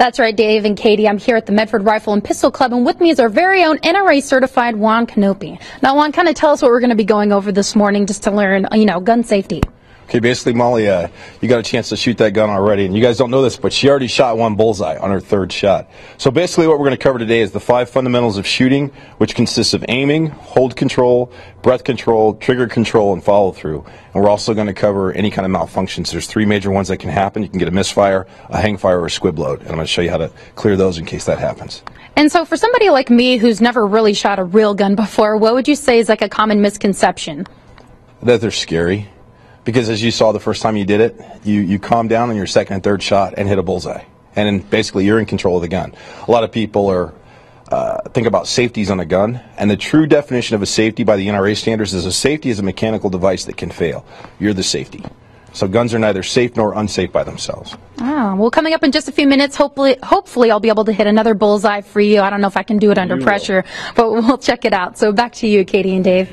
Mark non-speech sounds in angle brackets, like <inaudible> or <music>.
That's right, Dave and Katie. I'm here at the Medford Rifle and Pistol Club, and with me is our very own NRA certified Juan Canopy. Now, Juan, kind of tell us what we're going to be going over this morning just to learn, you know, gun safety. Okay, basically, Molly, uh, you got a chance to shoot that gun already, and you guys don't know this, but she already shot one bullseye on her third shot. So basically, what we're going to cover today is the five fundamentals of shooting, which consists of aiming, hold control, breath control, trigger control, and follow through. And we're also going to cover any kind of malfunctions. There's three major ones that can happen. You can get a misfire, a hang fire, or a squib load. And I'm going to show you how to clear those in case that happens. And so, for somebody like me who's never really shot a real gun before, what would you say is like a common misconception? That they're scary because as you saw the first time you did it, you, you calm down on your second and third shot and hit a bullseye. And then basically you're in control of the gun. A lot of people are uh, think about safeties on a gun, and the true definition of a safety by the NRA standards is a safety is a mechanical device that can fail. You're the safety. So guns are neither safe nor unsafe by themselves. Oh, well, coming up in just a few minutes, hopefully, hopefully I'll be able to hit another bullseye for you. I don't know if I can do it under You pressure, but <laughs> we'll check it out. So back to you, Katie and Dave.